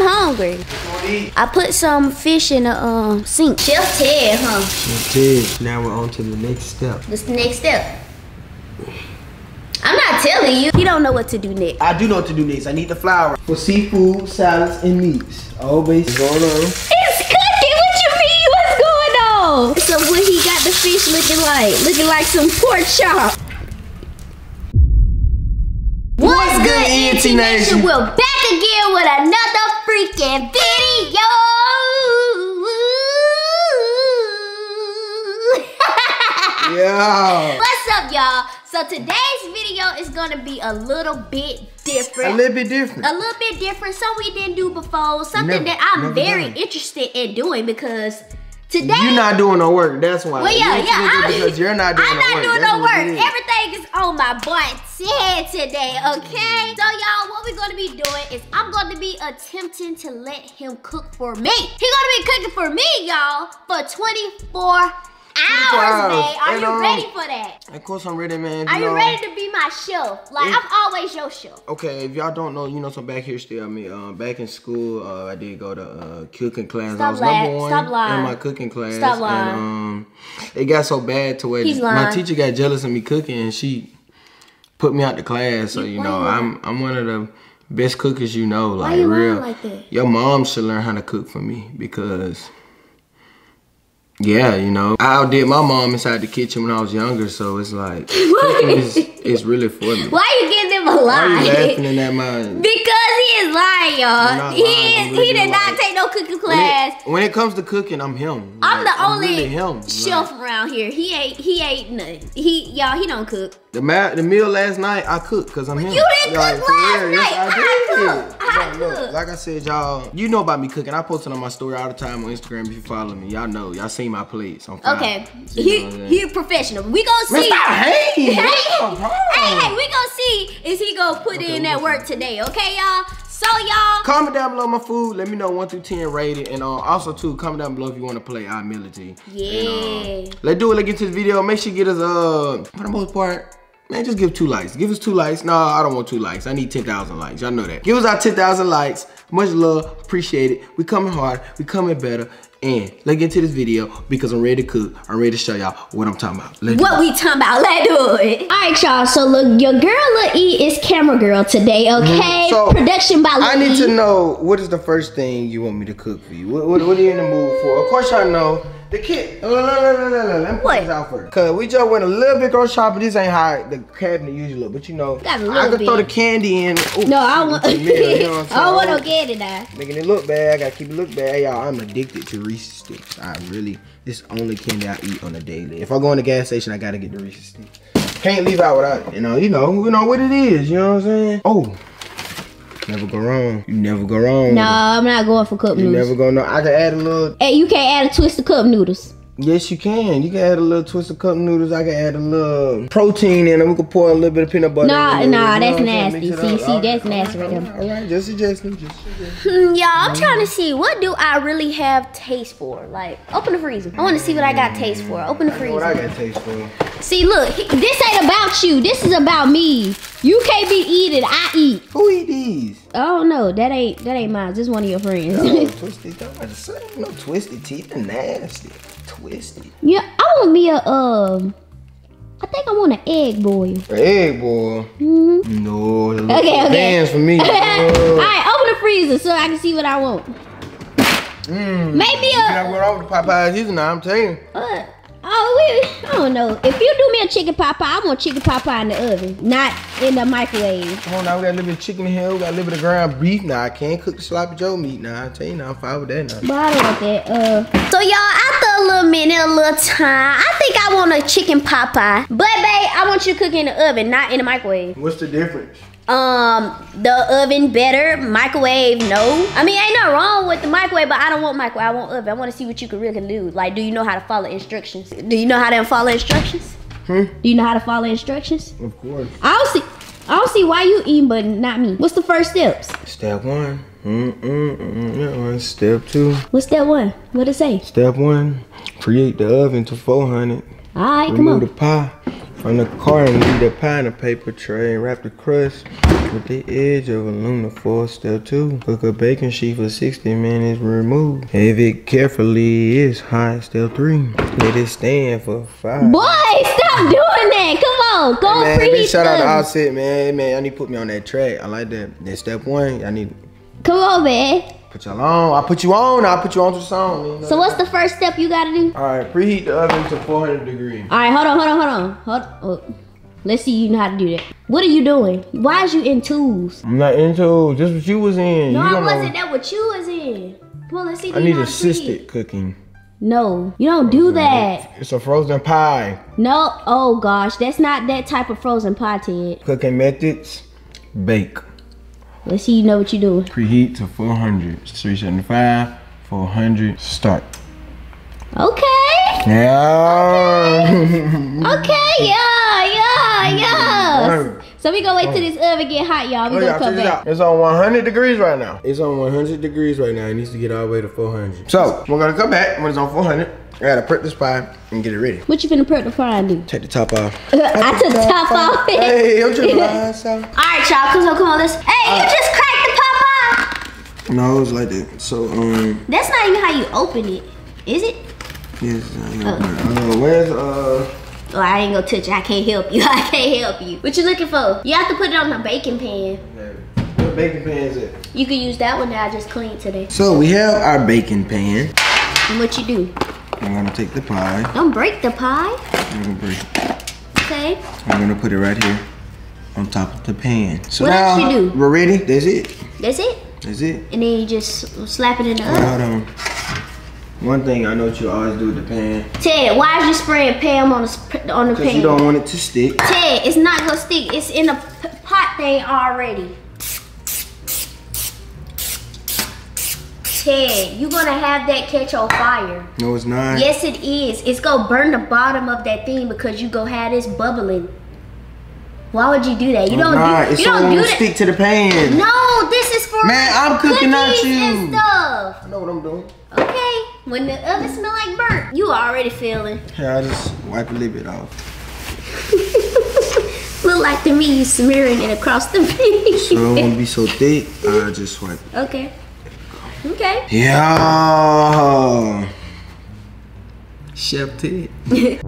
I'm hungry. I put some fish in the um sink. Chef Ted, huh? Ted, now we're on to the next step. This the next step. I'm not telling you. He don't know what to do next. I do know what to do next. I need the flour for seafood, salads, and meats. All basics going on. It's cooking. What you mean? What's going on? So what he got the fish looking like? Looking like some pork chop. What's good, Nation? Nation? We're back again with another freaking video. Yeah. What's up, y'all? So today's video is gonna be a little bit different. A little bit different. a little bit different, something we didn't do before, something Never- that I'm very done. interested in doing because today. You're not doing no work. That's why. well, yeah, You're yeah, doing it I'm, because you're not doing I'm no not work. doing no work. is. Everything is on my head today, okay? So, y'all, what we're gonna be doing is I'm gonna be attempting to let him cook for me. He gonna be cooking for me, y'all, for 24 hours, man. Are And, you um, ready for that? Of course, I'm ready, man. Are you know- ready to be my chef? Like, If- I'm always your chef. Okay, if y'all don't know, you know, so back here still, I mean, uh, back in school, uh, I did go to uh, cooking class. I Stop was lying. number one Stop lying. in my cooking class. Stop lying. And, um, it got so bad to where He's my teacher got jealous of me cooking, and she put me out the class. So You you know. I'm I'm one of the best cookers you know. Like you real, like that? your mom should learn how to cook for me because. Yeah, you know, I outdid my mom inside the kitchen when I was younger, so it's like cooking is, is really for me. Why you giving him a lie? Why are you laughing in that mind? Because he is lying, y'all. He lying, is, really he did not take no cooking When class. it, when it comes to cooking, I'm him. I'm Like, the only really him. chef Like, around here. He ain't he ain't nothing. He y'all he don't cook. The ma- the meal last night, I cooked because I'm him. You didn't cook for last real, yes, night. I I did. cooked. I look, cooked. Like I said, y'all, you know about me cooking. I post it on my story all the time on Instagram. If you follow me, y'all know. Y'all seen my plates. I'm fine. Okay. You He know what I'm saying? he a professional. We gonna see. stop. Hey, up, hey, hey, we gonna see is he gonna put Okay, in that work today, okay, y'all? So y'all, Comment down below my food. Let me know one through ten rated, and uh, also too comment down below if you want to play our mail it. And, yeah. uh, let's do it. Let's get to this video. Make sure you get us uh for the most part. Man, just give two likes. Give us two likes. No, I don't want two likes. I need 10,000 likes. Y'all know that. Give us our 10,000 likes. Much love. Appreciate it. We coming hard. We coming better. And let's get into this video because I'm ready to cook. I'm ready to show y'all what I'm talking about. Let's What we talking about? Let's do it. All right, y'all. So look, your girl Lil E is camera girl today, okay? Mm-hmm. So, Production by Lil I need E. to know what is the first thing you want me to cook for you. What, what, what are you in the mood for? Of course, I know the kit. No, no, no, no, no. Let me put What? this out first. Cause we just went a little bit grocery shopping. This ain't how the cabinet usually look, but you know, I little could throw the candy in. Ooh, No, I want. meal, you know what I'm I don't want no candy now. Making it look bad. I gotta keep it look bad. Y'all, I'm addicted to Reese's sticks. I really, this only candy I eat on a daily. If I go in the gas station, I gotta get the Reese's sticks. Can't leave out without it. You know, you know, you know what it is. You know what I'm saying? Oh, never go wrong. You never go wrong. No, I'm not going for cup You noodles. You never go no. I can add a little. Hey, you can't add a twist of cup noodles. Yes, you can. You can add a little twisted cup noodles. I can add a little protein in them. We can pour a little bit of peanut butter. Nah, nah, you that's know what I'm saying? nasty. See, see, All that's right, nasty all right there. All right, just suggesting. Just suggesting. Hmm, y'all, I'm trying to see what do I really have taste for. Like, open the freezer. I want to see what I got taste for. Open the I what I freezer. got taste for. See, look, this ain't about you. This is about me. You can't be eating. I eat. Who eat these? Oh no, that ain't that ain't mine. Just one of your friends. Oh, twisted. Don't say no twisted teeth. are nasty. Twisted. yeah, I want me a um. I think I want an egg boil. Egg boy. hmm No. Okay, okay. Hands for me. All right, open the freezer so I can see what I want. mm. Maybe a. got what wrong with Popeyes? He's now. I'm telling you. Uh, oh, we, I don't know. If you do me a chicken pot pie, I want chicken pot pie in the oven, not in the microwave. Come on now, we got a little bit of chicken here. We got a little bit of ground beef. Now I can't cook the sloppy Joe meat. Now I tell you, now I'm fine with that now. But I don't want that. Uh. So y'all, after a little minute, a little time, I think I want a chicken pot pie. But babe, I want you to cook in the oven, not in the microwave. What's the difference? Um, the oven better, microwave no. I mean, ain't nothing wrong with the microwave, but I don't want microwave. I want oven. I want to see what you can really do. Like, do you know how to follow instructions? Do you know how to follow instructions? Hmm? Do you know how to follow instructions? Of course. I don't see. I don't see why you eating, but not me. What's the first steps? Step one. Mm mm mm that one. Step two. What's step one? What it say? Step one. Create the oven to 400. All right, come Remove the on. pie from the carton. Pie in a paper tray and wrap the crust. with the edge of aluminum foil. Step two, cook a baking sheet for 60 minutes. Remove. If it carefully is hot. Step three, let it stand for five. Boy, stop doing that. Come on, go Man, preheat shout out to Offset, man. Man, y'all need to put me on that track. I like that. Then step one, I need Come on, man. Put y'all on. I put you on. I put you on to the song. You know? So what's the first step you gotta do? All right, preheat the oven to 400 degrees. All right, hold on, hold on, hold on, hold. Oh. Let's see you know how to do that. What are you doing? Why is you in tools? I'm not into just what you was in. No, you I wasn't. know. That what you was in. Come on, let's see. I need know how to assisted cooking. No, you don't do that. It's a frozen pie. No. Oh gosh, that's not that type of frozen pie, Ted. Cooking methods, bake. Let's see you know what you're doing. Preheat to 400. 375, 400, start. Okay. Yeah. Okay. Yeah. Yeah. Yeah. Alright. So we gonna wait till this oven get hot, y'all. We Oh, gonna come check it back. It's on 100 degrees right now. It's on 100 degrees right now. It needs to get all the way to 400. So, we're gonna come back when it's on 400. I gotta prep this pie and get it ready. What you finna prep the pie and do? Take the top off. I took the top off. Hey, I'm just lying, so. All right, y'all. Come on, come on. Let's. Hey, you just cracked the Popeye. No, it's like that. So, um, That's not even how you open it, is it? yes, uh, uh, where's, uh, Oh, I ain't gonna touch it. I can't help you. I can't help you. What you looking for? You have to put it on the baking pan. where baking pan is it? You can use that one that I just cleaned today. So, we have our baking pan. And what you do? I'm gonna take the pie. Don't break the pie. I'm gonna break it. Okay. I'm gonna put it right here on top of the pan. So What now, else you do? we're ready. That's it. That's it. That's it. And then you just slap it in the Hold on. One thing I know what you always do with the pan, Ted, why is you spraying Pam on the on the pan? because you don't want it to stick. Ted, it's not gonna stick. It's in a pot thing already. Ted, you gonna have that catch on fire. No, it's not. Yes, it is. It's gonna burn the bottom of that thing because you go have this bubbling. Why would you do that? You It's don't not. do. It's You so don't do that. stick to the pan. No, this is for Man, I'm cooking, cookies you. and stuff. I know what I'm doing. Okay, when the oven smell like burnt, you already feeling. Here, I just wipe a little bit off. Look like to me you smearing it across the So it won't be so thick. I just wipe it. okay. Okay. Yeah. Chef Ted.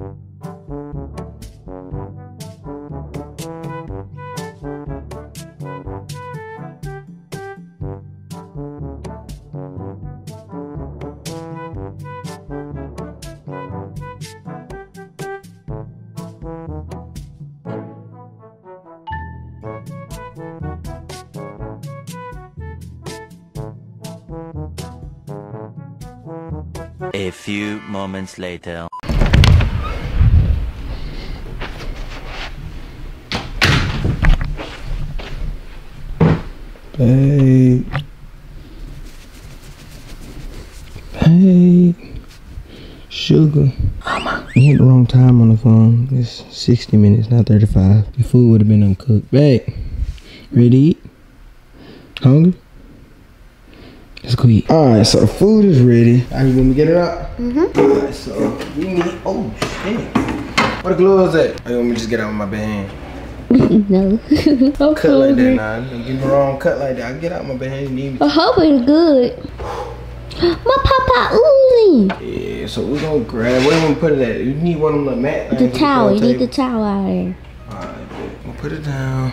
Few moments later. Hey. Babe. Sugar. You hit the wrong time on the phone. It's 60 minutes, not 35. Your food would have been uncooked. Babe. Ready to eat? Hungry? Let's go eat. Alright, so the food is ready. I need to get it up? Mm-hmm. Alright, so we need. Oh, shit. Where the gloves at? I want me to just get out with my bare hand. no. I'm Cut like that, nah. Don't get me wrong. Cut like that. I get out my bare hand. You need me I hope it's good. My papa Uzi. Yeah, so we're gonna grab. Where we put it at? You need one of them mat. The towel. You need the towel out of there. Alright, we'll put it down.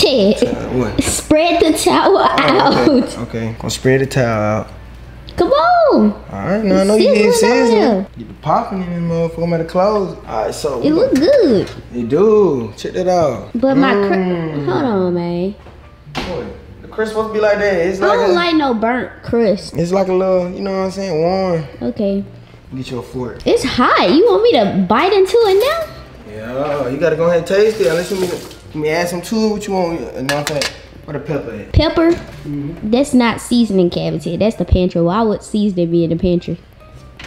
Ted, what? spread the towel out. Oh, okay. okay. Gonna spread the towel out. Come on. Alright, no, I know you get Sizzling over sizzling. there. Get the popping in them motherfucker. I'm at the clothes. Alright, so. It look good. It do. Check that out. But my cr- Mm. hold on, man. Boy, the crust supposed to be like that. It's I like don't a, like no burnt crust. It's like a little, you know what I'm saying, warm. Okay. Get your fork. It's hot. You want me to bite into it now? Yeah, you gotta go ahead and taste it. Unless you want me let me add some to it. What you want? You know what I'm saying? Where the pepper at? Pepper? Mm-hmm. That's not seasoning cabbage. That's the pantry. Why would seasoning be in the pantry?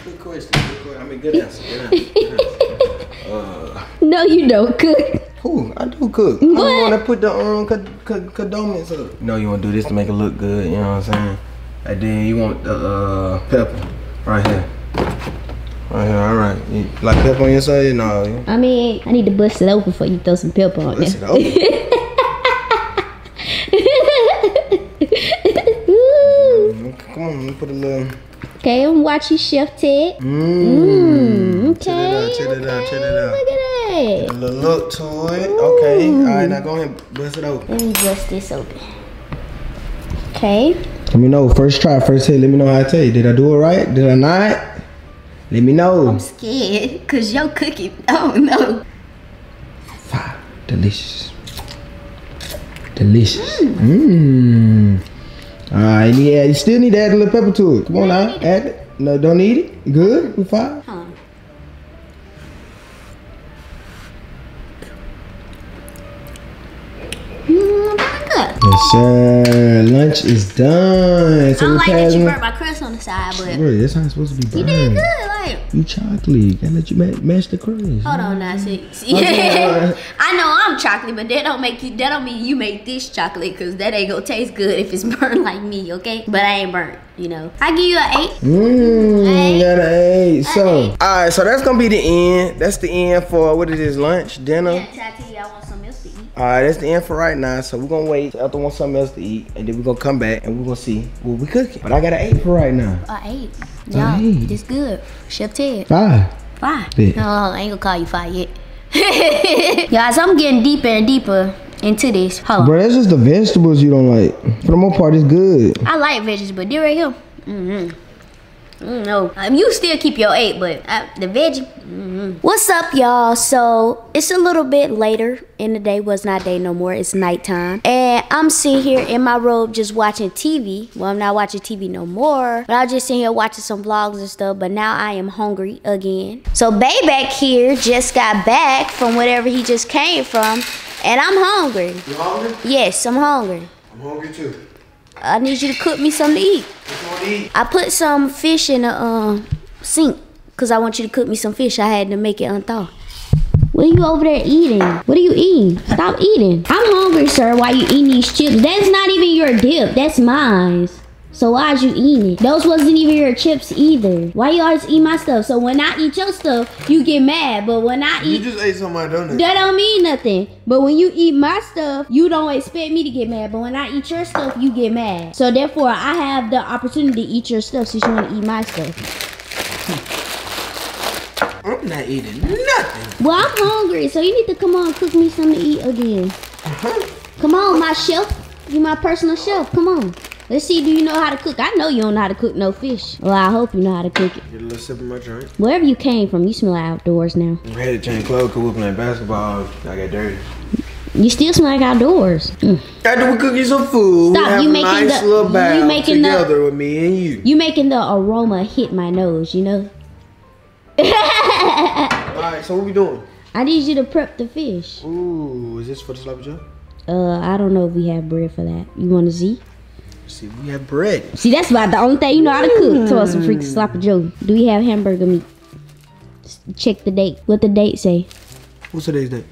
Good question. Good question. I mean, good answer. Good answer. Good answer. Uh, No, you don't cook. who? I do cook. What? I What? want to put the um co- co- condominiums up. You you want to do this to make it look good. You know what I'm saying? And then you want the uh pepper right here. Right here, all right. You like pepper on your side? No. I mean, I need to bust it open before you throw some pepper on bust there. Bust it open? mm, come on, let me put a little. Okay, I'm watching Chef Ted. Mmm. Mm, okay. Check it out, check it out, okay. check it out. Look at that. Get a little look to it. Ooh. Okay, all right, now go ahead and bust it open. Let me bust this open. Okay. Let me know, first try, first hit, let me know how I tell you. Did I do it right? Did I not? Let me know. I'm scared because your cookie. Oh no. Fire. Delicious. Delicious. Mmm. Alright, yeah, you still need to add a little pepper to it. Come on now, add it. No, don't need it. Good? We fine? Huh. Yes, sir. Lunch is done. I So don't we like that you burnt my crust on the side, but Bro, that's not supposed to be burnt. you did good. Like, You chocolate. Gotta let you ma- match the crust. hold on now, see. see. Okay. I know I'm chocolate, but that don't make you. That don't mean you make this chocolate, cause that ain't gonna taste good if it's burnt like me, okay? But I ain't burnt, you know. I give you an eight. Mmm, got an eight. So, Hey. alright, so that's gonna be the end. That's the end for what it is, lunch, dinner. Yeah, I something else to eat. Alright, that's the end for right now. So we're gonna wait Elton wants something else to eat, and then we're gonna come back and we're gonna see what we cooking. But I got an eight for right now. A eight. Yeah, eight. it's good. Chef Ted. Five. Five. Yeah. No, I ain't gonna call you five yet. Guys, I'm getting deeper and deeper into this. Hold on. Bro, that's just the vegetables you don't like. For the most part, it's good. I like veggies, but this right here, mm-hmm. Mm, no, um, you still keep your eight, but uh, the veggie. Mm-hmm. What's up, y'all? So it's a little bit later in the day. Was not day no more. It's nighttime, and I'm sitting here in my robe just watching TV. Well, I'm not watching TV no more, but I was just sitting here watching some vlogs and stuff. But now I am hungry again. So Bay back here just got back from whatever he just came from, and I'm hungry. You hungry? Yes, I'm hungry. I'm hungry too. I need you to cook me something to eat. I put some fish in the uh, sink because I want you to cook me some fish. I had to make it unthaw. What are you over there eating? What are you eating? Stop eating. I'm hungry, sir. Why you eating these chips? That's not even your dip. That's mine. So why's you eating it? Those wasn't even your chips either. Why you always eat my stuff? So when I eat your stuff, you get mad. But when I eat You just ate some of my donut. that don't mean nothing. But when you eat my stuff, you don't expect me to get mad. But when I eat your stuff, you get mad. So therefore, I have the opportunity to eat your stuff since you want to eat my stuff. Hmm. I'm not eating nothing. Well, I'm hungry, so you need to come on cook me something to eat again. Uh-huh. Come on, my chef. You my personal chef. Come on. Let's see, do you know how to cook? I know you don't know how to cook no fish. Well, I hope you know how to cook it. Get a little sip of my drink. Wherever you came from, you smell outdoors now. I had to change clothes because we were playing basketball. I got dirty. You still smell like outdoors. Mm. After we cook you some food, Stop, you making nice the- little you making the- with me and you. You making the aroma hit my nose, you know? Alright, so what we doing? I need you to prep the fish. Ooh, is this for the sloppy joe? Uh, I don't know if we have bread for that. You want to see? Let's see, we have bread. See, that's about the only thing you know how to cook. Mm. Tell us some freaky sloppy joe. Do we have hamburger meat? Check the date. What the date say? What's today's date?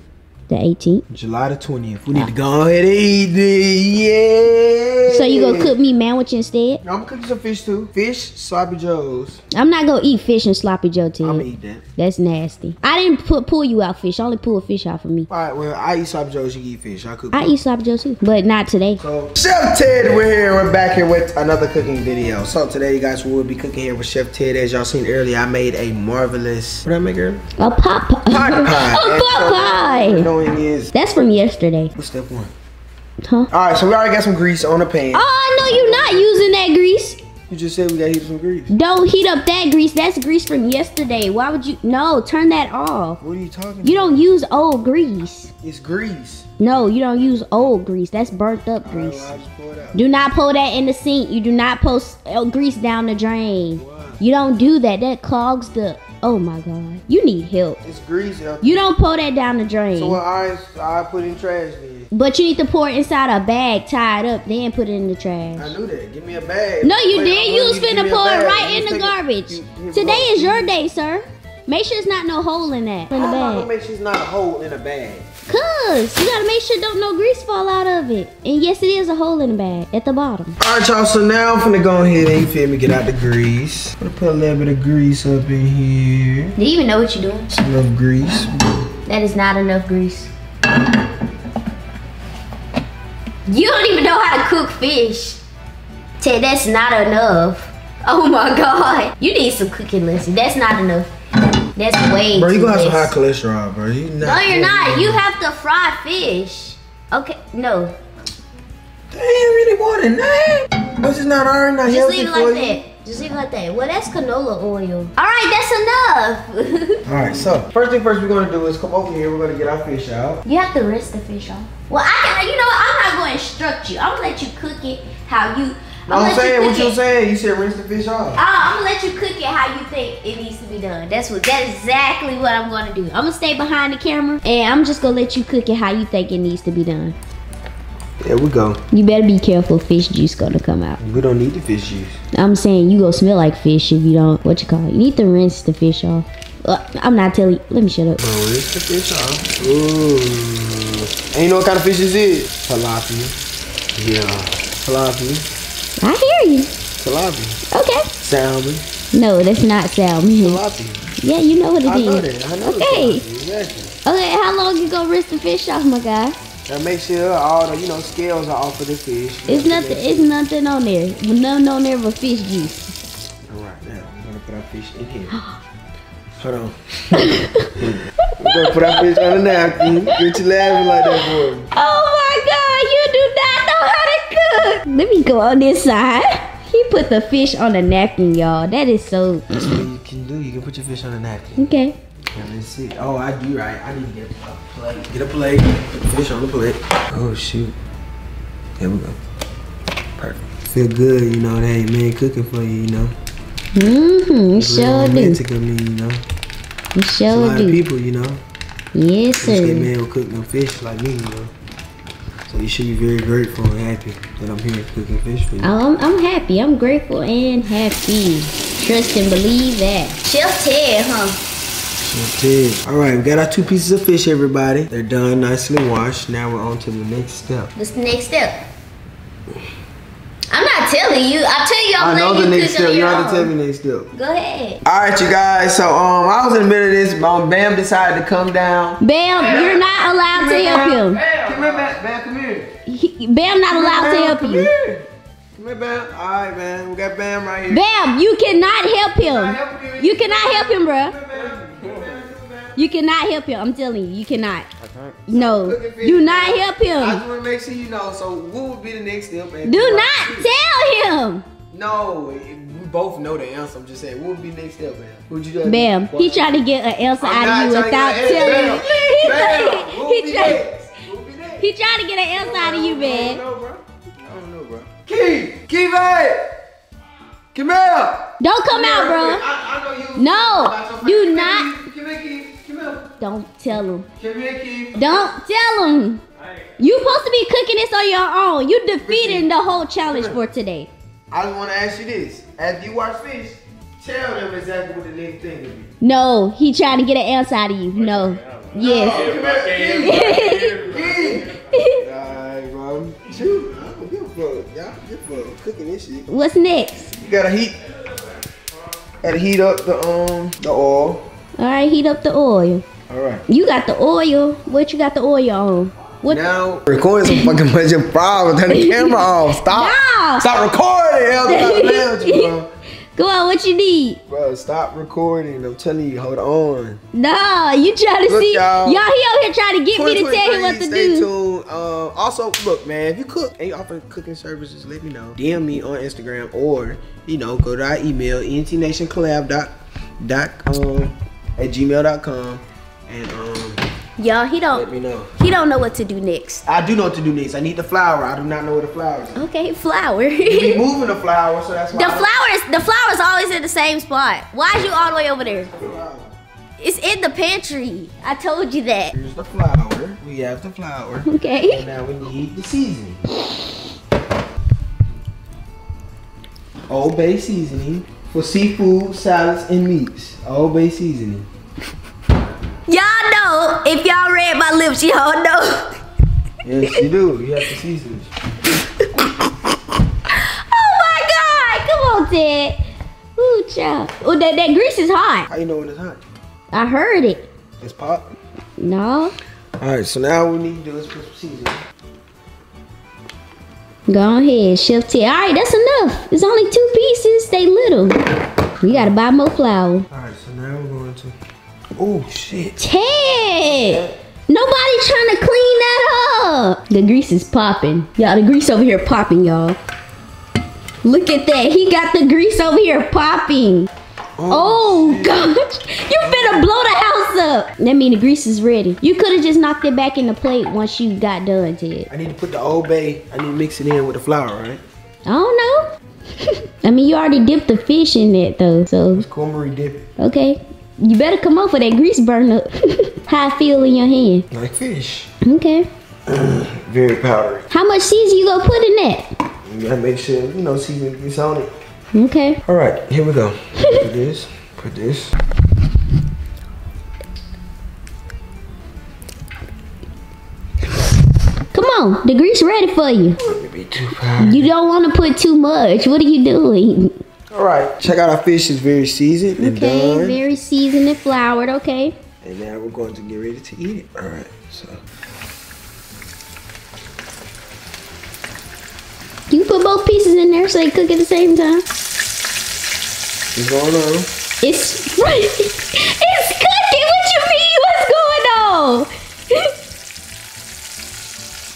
The 18th. July the 20th. We need to go ahead and eat. Yeah. So you gonna cook me sandwich instead? No, I'm gonna cook you some fish too. Fish, sloppy joes. I'm not gonna eat fish and sloppy joe I'm gonna eat that. That's nasty. I didn't put pull you out fish. I only pull a fish out for me. Alright, well, I eat sloppy joes, you eat fish. I cook. I eat sloppy joes too, but not today. So, Chef Ted, we're here. We're back here with another cooking video. So today, you guys, we will be cooking here with Chef Ted. As y'all seen earlier, I made a marvelous. What did I make earlier? A pot pie. Pot pie. a And pot so, pie. Knowing is That's from yesterday. what's step one? Huh? All right, so we already got some grease on the pan. Oh, I know you're not using that grease. You just said we got to heat some grease. Don't heat up that grease. That's grease from yesterday. Why would you? No, turn that off. What are you talking? You don't use old grease. It's grease. No, you don't use old grease. That's burnt up All right, grease. well, I'll just pour it out. Do not pull that in the sink. You do not post uh, grease down the drain. You don't do that. That clogs the. Oh my god. You need help. It's greasy. You don't pour that down the drain. So what I I put in trash then. But you need to pour it inside a bag, tie it up, then put it in the trash. I knew that. Give me a bag. No, you Wait, did. I'm You was finna pour it right in the garbage. you- Today is your day, sir. Make sure it's not no hole in that. In the How am I gonna bag. make sure it's not a hole in a bag? Cause you gotta make sure don't no grease fall out of it. And yes, it is a hole in the bag at the bottom. All right, y'all. So now I'm finna go ahead and you feel me, get out the grease. I'm gonna put a little bit of grease up in here. Do you even know what you're doing? Some enough grease. That is not enough grease. You don't even know how to cook fish. Ted, that's not enough. Oh my god. You need some cooking lessons. That's not enough. That's way Bro, you gonna have some high cholesterol, bro. You not, No, you're not. You have to fry fish. Okay, no. Damn, really more than that. But it's not already not Just healthy leave it like you. that. Just leave it like that. Well, that's canola oil. All right, that's enough. All right, so first thing first we're gonna do is come over here. We're gonna get our fish out. you have to rinse the fish off. Well, I can. You know what? I'm not going to instruct you. I'm gonna let you cook it how you. No, I'm saying what you it. saying. You said rinse the fish off. I'm gonna let you cook it how you think it needs to be done. That's what. That's exactly what I'm gonna do. I'm gonna stay behind the camera and I'm just gonna let you cook it how you think it needs to be done. There we go. You better be careful. Fish juice gonna come out. We don't need the fish juice. I'm saying you gonna smell like fish if you don't. What you call it? You need to rinse the fish off. Uh, I'm not telling you. Let me shut up. Bro, rinse the fish off. Ooh. Ain't what kind of fish is? Tilapia. Yeah. Tilapia. I hear you. Tilapia. Okay. Salmon. No, that's not salmon. Tilapia. Yeah, you know what it I is. know that. I know Okay. Exactly. Okay, how long you gonna rinse the fish off, my guy? Now make sure all the you know scales are off of the fish. It's nothing. It's nothing on there. Nothing on there but fish juice. All right, now we're gonna put our fish in here. Hold on. we're gonna put our fish on the napkin. Get you laughing like that, boy. Oh Let me go on this side. He put the fish on the napkin, y'all. That is so That's what you can do. You can put your fish on the napkin. okay. Let's see. Oh, I do right. I need to get a plate. Get a plate. Put the fish on the plate. Oh shoot. There we go. Perfect. Feel good, you know. That ain't man cooking for you, you know. Mm-hmm. Sure do. romantic of me, you know. You A Sure lot of people, you know. Yes, sir. man would cook no fish like me, you know. So you should be very grateful and happy that I'm here cooking fish for you. I'm, I'm happy. I'm grateful and happy. Trust and believe that. Chef Ted, huh? Chef Ted. All right, we got our two pieces of fish, everybody. They're done, nicely washed. Now we're on to the next step. What's the next step? I'm not telling you. I'll tell you, I'm I know the you next step. You have to tell me next step. Go ahead. All right, you guys. So um, I was in the middle of this. Um, Bam decided to come down. Bam, you're not allowed to help him. Come here, Bam. Bam, come here. He- Bam not allowed to help come you. Here. Come here, Bam. All right, man. We got Bam right here. Bam, you cannot help him. help You cannot help him, bruh. Bam. Bam. Bam. You cannot help him. I'm telling you, you cannot. No, do not help him. I just want to make sure you know. So, what would be the next step? man? Do not tell him. No, we both know the answer. I'm just saying, what would be the next step, man? Would you do? Bam, he tried to get an answer I'm out of you without trying to get telling an you. answer. He Bam, tried- Bam, what would He be tried. next? What would be next? He tried to get an answer out of you, I man. don't know, bro. I don't know, bro. Keith, Keith, hey, come here. Don't come out, bro. I, I know you. No, about your do friend. not. Come here, Keith. Come here. Don't tell him. Come here, Keith. Don't tell him. You supposed to be cooking this on your own. You defeating the whole challenge for today. I just want to ask you this: After you watch fish, tell them exactly what the next thing will be. No, he trying to get an answer out of you. No. Yes. Come here, Keith. Keith. Alright, bro. Shoot. I don't give a fuck. Y'all give a fuck. Cooking this shit. What's next? You gotta heat. Gotta heat up the um the oil. All right, heat up the oil. All right. You got the oil. What you got the oil on? What? Now recording some fucking much of problem. Turn the camera off. Stop. No. Stop recording. Hell, stop playing with you, bro. Go on. What you need? Bro, stop recording. I'm telling you, hold on. Nah, you trying to Look, see? y'all. He out here trying to get me to tell him what to stay do. tuned. Uh, also, look, man, if you cook and you offer cooking services, let me know. DM me on Instagram or, you know, go to our email, entnationcollab dot, dot, um, at gmail.com and um, Y'all, he don't. Let me know. He don't know what to do next. I do know what to do next. I need the flour. I do not know where the flour is. Okay, flour. We the moving the flour, so that's why. The don't- is the flour is always in the same spot. Why is you all the way over there? It's in the pantry. I told you that. Here's the flour. We have the flour. And Okay. now we need the seasoning. Old Bay seasoning for seafood, salads, and meats. Old Bay seasoning. Y'all know if y'all read my lips, y'all know. Yes, you do. You have to season it. Oh my God! Come on, Ted. Ooh, child. Oh, that that grease is hot. How you know when it's hot? I heard it. It's pop. No, All right, so now we need to do is put some seasoning. Go ahead, Chef Ted. All right, that's enough. It's only two pieces. They little. We gotta buy more flour. Alright, so now we're going to. Oh, shit. Ted! Nobody trying to clean that up. The grease is popping. Y'all, the grease over here popping, y'all. Look at that. He got the grease over here popping. Oh, oh gosh. You finna blow the house up. That mean the grease is ready. You could have just knocked it back in the plate once you got done, Ted. I need to put the Old Bay, I need to mix it in with the flour, right? I don't know. I mean, you already dipped the fish in it, though, so Cornmeal dip it okay. You better come with that grease burn up. How I feel in your hand. like fish. Okay. Very powdery. How much season you gonna put in that? You gotta make sure, you know, season gets on it. Okay. Alright, here we go. put this, put this. Come on, the grease ready for you. Maybe too powdery. You don't want to put too much. What are you doing? Alright, check out our fish. It's very seasoned and Okay, done. very seasoned and floured. Okay. And now we're going to get ready to eat it. Alright, so. You put both pieces in there so they cook at the same time. What's going on? It's right. It's cooking. What you mean? What's going on?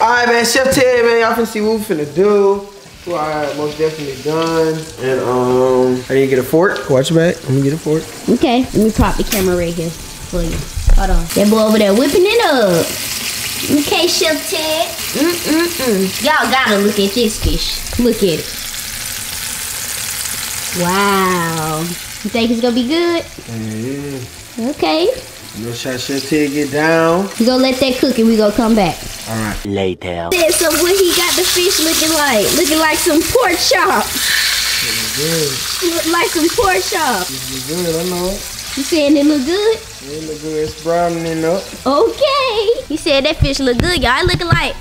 Alright, man, Chef Ted, man, y'all finna see what we finna do. Alright, most definitely done. And, um, I need to get a fork. Watch your back. Let me get a fork. Okay, let me prop the camera right here for you. Hold on. That boy over there whipping it up. Okay, Chef Ted. Mm-mm-mm. Y'all gotta look at this fish. Look at it. Wow. You think it's gonna be good? Yeah. Okay. No know, shot Chef Ted get down. We gonna let that cook and we gonna come back. Alright. Later. Yeah, so what he got the fish looking like? Looking like some pork chop. Good. Look like some pork chop. It's good, I know it. You saying it look good? It look good. It's browning up. Okay. He said that fish look good, y'all. It looking like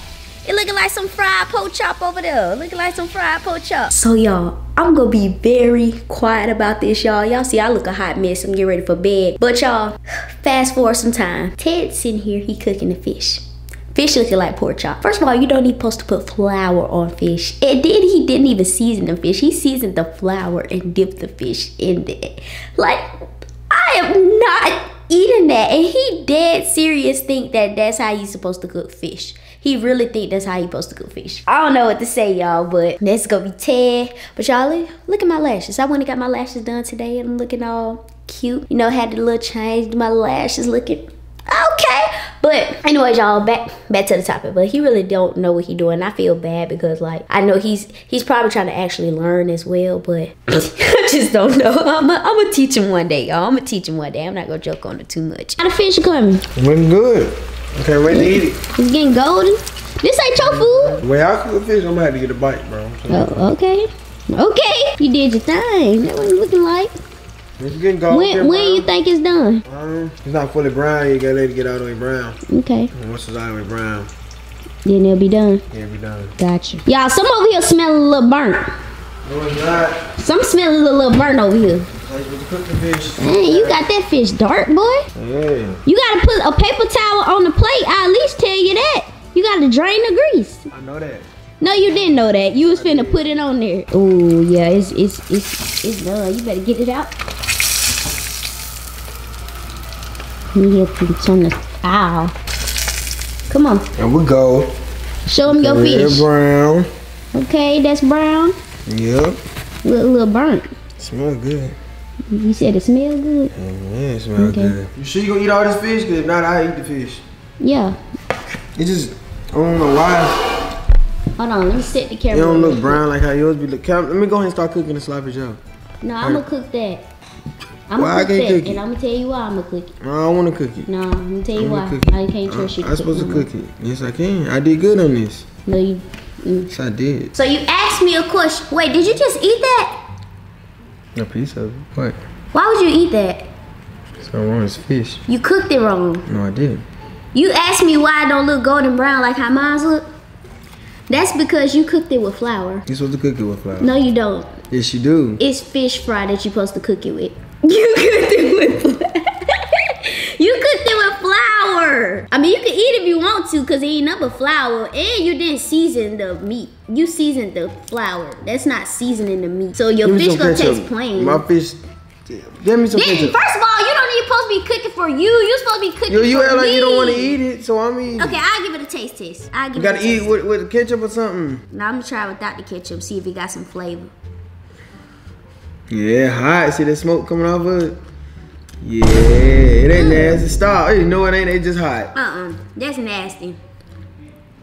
it looking like some fried pork chop over there. Looking like some fried pork chop. So y'all, I'm gonna be very quiet about this, y'all. Y'all see I look a hot mess. I'm getting ready for bed. But y'all, fast forward some time. Ted's sitting here, he cooking the fish. Fish looking like pork chop. First of all, you don't even supposed to put flour on fish. And then he didn't even season the fish. He seasoned the flour and dipped the fish in it. Like, I am not eating that. And he dead serious think that that's how you supposed to cook fish. He really think that's how you supposed to cook fish. I don't know what to say, y'all, but that's gonna be Ted. But y'all, look, at my lashes. I went and got my lashes done today and I'm looking all cute. You know, had the little change, my lashes looking. But anyways, y'all, back back to the topic. But he really don't know what he doing. I feel bad because like I know he's he's probably trying to actually learn as well, but I just don't know. I'm gonna teach him one day, y'all. I'm gonna teach him one day. I'm not gonna joke on it too much. How the fish coming? Looking good. Okay, ready to eat it. It's getting golden. This ain't your food. The way I cook a fish, I'm gonna have to get a bite, bro. Oh, okay. Okay. You did your thing. That what it looking like. It's getting golden. When when you think it's done? Um, it's not fully brown. You gotta let it get all the way brown. Okay. And once it's all the way brown, Then it'll be done. it'll be done. Gotcha. Y'all, some over here smelling a little burnt. No, it's not. Some smelling a little burnt over here. Like the cooking fish. Man, you got that fish dark, boy. Yeah. You gotta put a paper towel on the plate. I at least tell you that. You gotta drain the grease. I know that. No, you didn't know that. You was finna put it on there. Oh yeah, it's it's it's it's done. You better get it out. You have to turn the ow. Come on, And we go. show them your Red fish. brown. Okay, that's brown. Yep. Little, little burnt. Smell good. You said it smell good. Yeah, it smell Okay. good. You sure you gonna eat all this fish? Cause if not, I eat the fish. Yeah. It just, I don't know why. Hold on, let me set the It camera. don't look brown like how yours be. Look, Cam- let me go ahead and start cooking the sloppy joe. No, I'm gonna cook that. I'm Why I gonna cook can't that, cook it? and I'm gonna tell you why I'm gonna cook it. No, I don't want to cook it. No, I'm gonna tell you why. I can't trust you. I'm supposed to cook it. Yes, I can. I did good on this. No, you. Yes, I did. So you asked me a question. Wait, did you just eat that? A piece of it. What? Why would you eat that? So wrong as fish. You cooked it wrong. No, I didn't. You asked me why it don't look golden brown like how mine look. That's because you cooked it with flour. You're supposed to cook it with flour. No, you don't. Yes, you do. It's fish fry that you're supposed to cook it with. You cooked it with flour. you cooked it with flour. I mean, you can eat if you want to, cause it ain't nothing but flour, and you didn't season the meat. You seasoned the flour. That's not seasoning the meat. So your fish gonna ketchup. taste plain. My fish. Give me some Then, ketchup. first of all, you don't even supposed to be cooking for you. You're supposed to be cooking Yo, you for act like you don't want to eat it, so I mean, Okay, I'll give it a taste test. I'll give you it gotta a eat taste. with, with ketchup or something. Now I'm gonna try without the ketchup, see if it got some flavor. Yeah, hot. See the smoke coming off of it? Yeah, it ain't nasty. Stop. You know it ain't. It just hot. Uh-uh. That's nasty.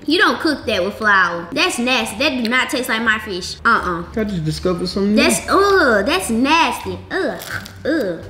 You don't cook that with flour. That's nasty. That do not taste like my fish. Uh-uh. I just discovered something. That's ugh. That's nasty. Ugh. Ugh.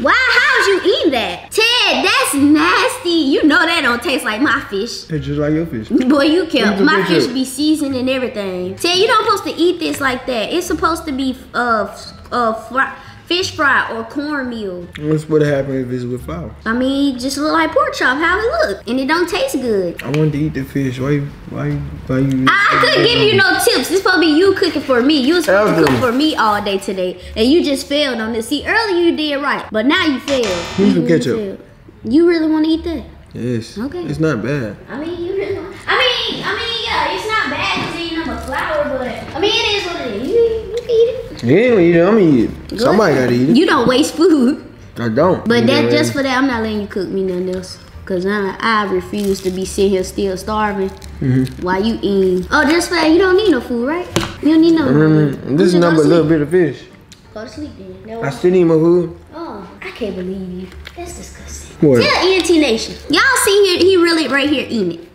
Why? How's you eat that? Ted, that's nasty. You know that don't taste like my fish. It's just like your fish. Boy, you kept my fish picture. be seasoned and everything. Ted, you don't supposed to eat this like that. It's supposed to be uh uh fry, fish fry or cornmeal. What's what happen if it's with flour? I mean, just look like pork chop, how it look, and it don't taste good. I wanted to eat the fish. Why? Why? Why you? I, I couldn't give you no tips. To be you cooking for me. You was supposed to cook for me all day today, and you just failed on this. See, earlier you did right, but now you failed. Some You ketchup. failed. You really want to eat that? Yes. Okay. It's not bad. I mean, you really want. I mean, I mean, yeah, it's not bad because you ain't number flour, but I mean, it is what it is. You, you can eat it. You ain't eat it. I'm gonna eat it. Somebody gotta eat it. You don't waste food, I don't. but You that just for that, I'm not letting you cook me nothing else. Cause I, I refuse to be sitting here still starving Mm-hmm. while you eating. Oh, just for that, you don't need no food, right? You don't need no. Mm, food. This is number a little bit of fish. Go to sleep then. That I still need my food. Oh, I can't believe you. That's disgusting. What? Tell ENT Nation. Y'all see here, he really right here eating it.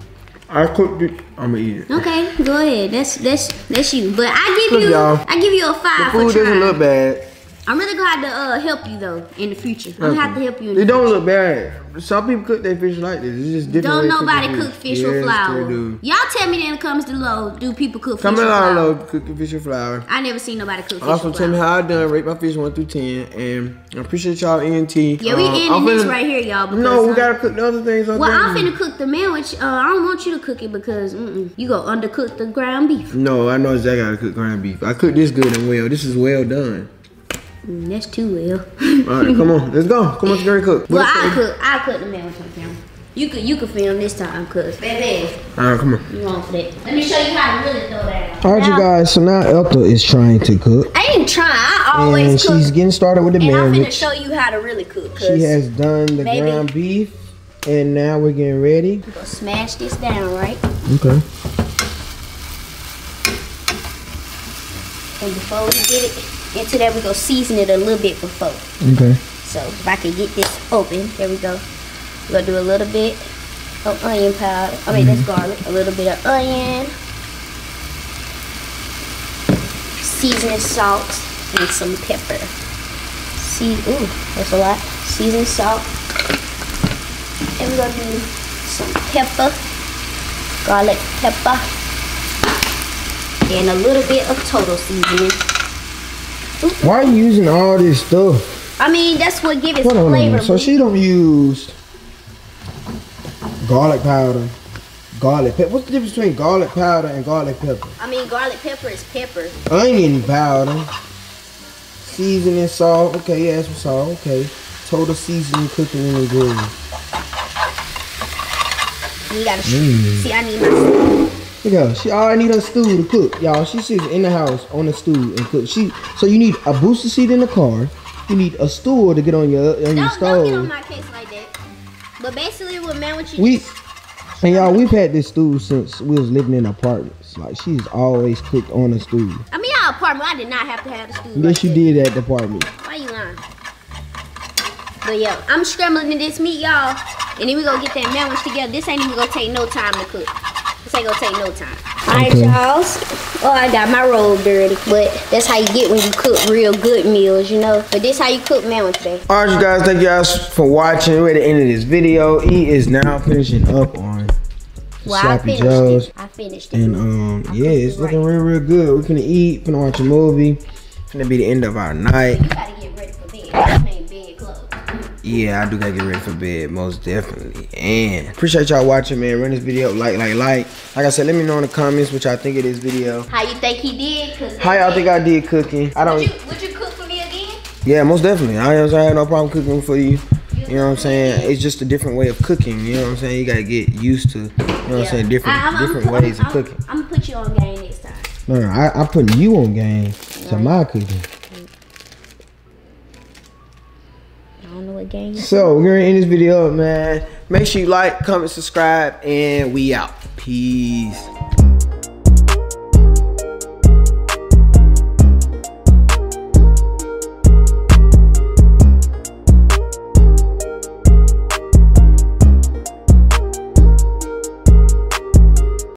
I cooked it. I'm gonna eat it. Okay, go ahead. That's that's that's you. But I give Look, you. I give you a five. The food for doesn't look bad. I'm really glad to uh, help you though in the future. I'm gonna have to help you in the It don't look bad. Some people cook their fish like this. It's just different. Don't nobody cook cook fish yes, with flour. Y'all tell me then it comes to low. Do people cook fish Comment with down flour? below, cooking fish with flour. I never seen nobody cook fish Also, tell me how I done. Rate my fish one through ten, and I appreciate y'all ENT. Yeah, we Um, ending I'm this finna- right here, y'all. No, we gotta cook the other things on Well, I'm finna cook the sandwich. Uh, I don't want you to cook it because mm-mm, you go undercook the ground beef. No, I know exactly how to cook ground beef. I cook this good and well. This is well done. Mm, that's too well. All right, come on, let's go. Come on, to Gary cook. well, I cook. I cook the sandwich on camera. You could you could film this time, cause baby, All right, come on. you want for that. Let me show you how to really throw that out. All right, you guys. So now Ethel is trying to cook, I ain't trying. I and always cook. she's getting started with the and I'm finna marriage. show you how to really cook. She has done the Baby. ground beef, and now we're getting ready. Go smash this down, right? Okay. And before we get it into that, we go season it a little bit before. Okay. So if I can get this open, there we go. We're gonna do a little bit of onion powder. I mean, that's mm-hmm. garlic. A little bit of onion, seasoning salt, and some pepper. See, ooh, that's a lot. Seasoning salt. And we're gonna do some pepper, garlic pepper, and a little bit of total seasoning. Why are you using all this stuff? I mean, that's what gives it Hold on. flavor. So she don't use garlic powder, garlic pepper. What's the difference between garlic powder and garlic pepper? I mean, garlic pepper is pepper. Onion powder, seasoning salt. Okay, yeah, some salt. Okay, total seasoning, cooking in the grill. You gotta Mm. see. I need my. Look at her. She already need a stool to cook, y'all. She sits in the house on a stool and cook. She so you need a booster seat in the car. You need a stool to get on your on your Don't, don't get on my case like that. But basically, what man, what you We and y'all, we've had this stool since we was living in apartments. Like she's always cooked on a stool. I mean, our apartment, I did not have to have the stool. Yes, like you that. did at the apartment. Why you lying? But yeah, I'm scrambling in this meat, y'all. And then we gonna get that sandwich together. This ain't even gonna take no time to cook. This ain't gonna take no time. Alright, Okay. y'all. Oh, I got my robe dirty. But that's how you get when you cook real good meals, you know. But this how you cook sandwich, babe. All right, you guys, thank you guys for watching. We're at the end of this video. E is now finishing up on Well, I Sloppy finished Joe's. it. I finished it. And um, I yeah, it's it looking right. real, real good. We're gonna eat, gonna watch a movie. It's gonna be the end of our night yeah, I do gotta get ready for bed, most definitely. And appreciate y'all watching, man. Run this video like, like, like. Like I said, let me know in the comments what y'all think of this video. How you think he did cooking? How y'all think I did cooking? I don't. Would you, would you, cook for me again? Yeah, most definitely. I, I have no problem cooking for you. You know what I'm saying? It's just a different way of cooking. You know what I'm saying? You gotta get used to. You know what. I'm saying? Different I, I'm, different I'm, ways I'm, of cooking. I'm gonna put you on game next time. No, I, I'm putting you on game to my cooking. game. So we're gonna end this video, man. Make sure you like, comment, subscribe, and we out. Peace.